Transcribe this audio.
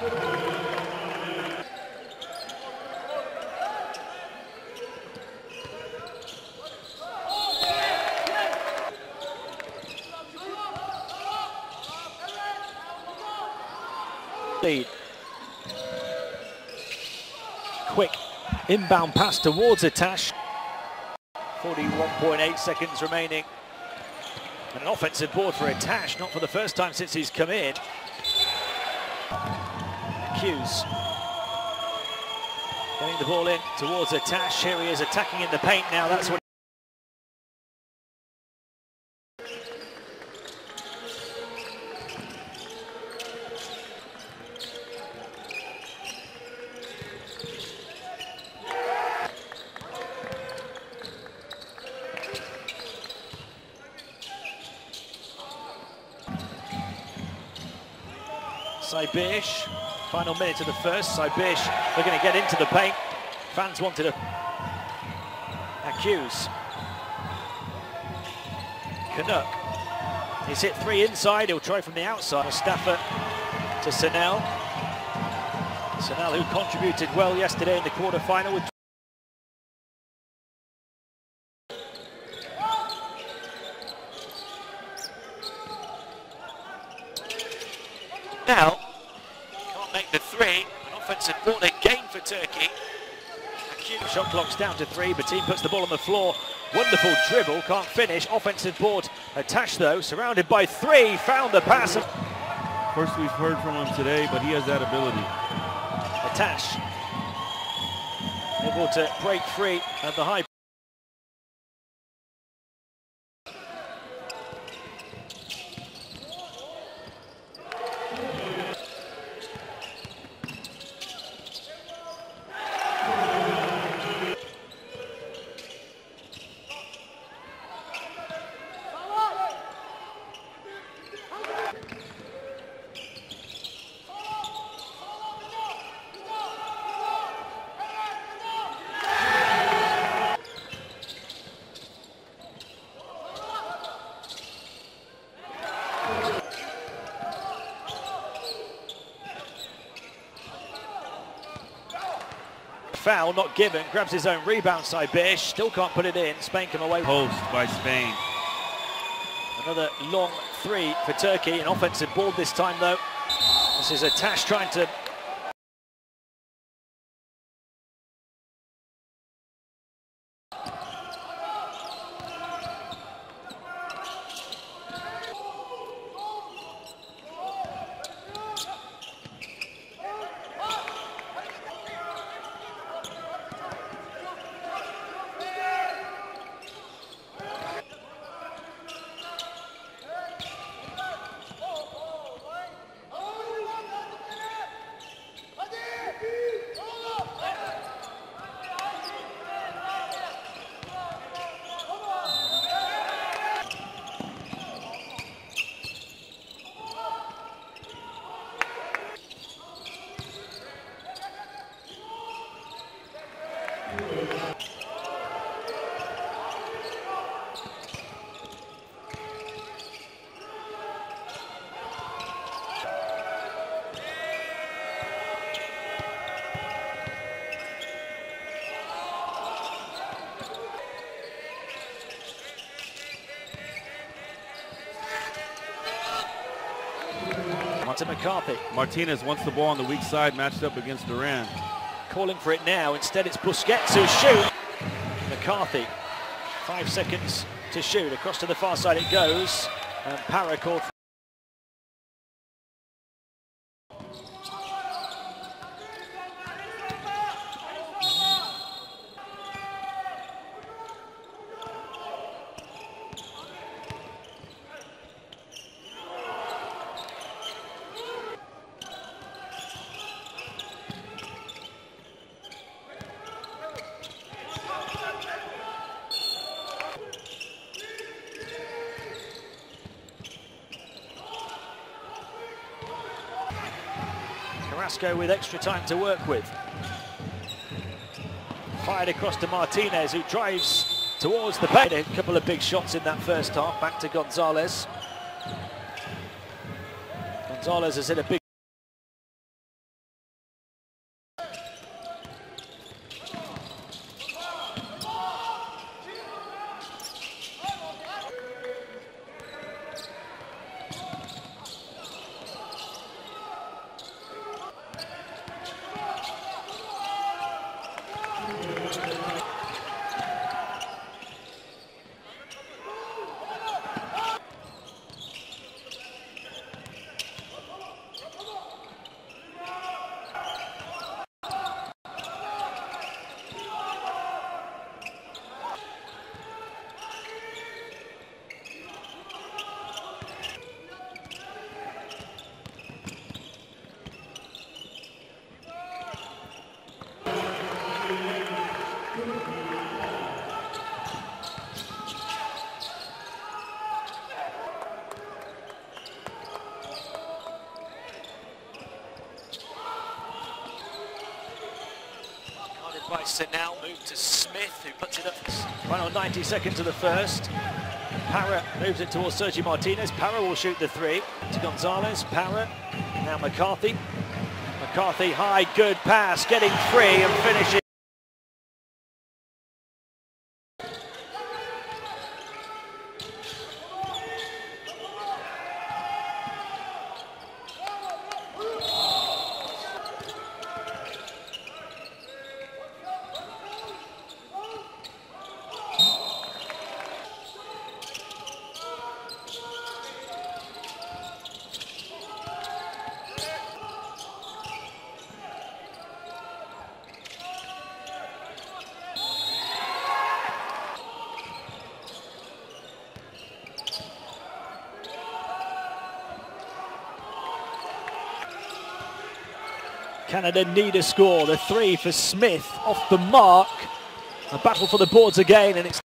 Quick inbound pass towards Atar. 41.8 seconds remaining. And an offensive board for Atar, not for the first time since he's come in. Hughes getting the ball in towards Atar. Here he is attacking in the paint now. That's what. Saibish, final minute of the first. Saibish, they're going to get into the paint. Fans wanted to accuse. Canuck. He's hit three inside. He'll try from the outside. Stafford to Sanel. Sanel, who contributed well yesterday in the quarter-final with Now, can't make the three. An offensive ball again for Turkey. Acute shot clock's down to three. Batim puts the ball on the floor. Wonderful dribble, can't finish. Offensive board attached though, surrounded by three. Found the pass. First we've heard from him today, but he has that ability. Atar able to break free at the high. Foul not given, grabs his own rebound, Saibish, still can't put it in, Spain come away. Post by Spain. Another long three for Turkey, an offensive board this time though. This is Atar trying to to McCarthy. Martinez wants the ball on the weak side, matched up against Duran. Calling for it now. Instead, it's Busquets who shoot. McCarthy, five seconds to shoot. Across to the far side it goes. And Paracord. Carrasco with extra time to work with. Fired across to Martinez, who drives towards the paint. A couple of big shots in that first half. Back to Gonzalez. Gonzalez has hit a big by Senel, moved to Smith, who puts it up. Final 90 seconds of the first. Parra moves it towards Sergio Martinez. Parra will shoot the three. To Gonzalez, Parra, now McCarthy. McCarthy, high, good pass, getting free and finishing. Canada need a score. The three for Smith off the mark. A battle for the boards again, and it's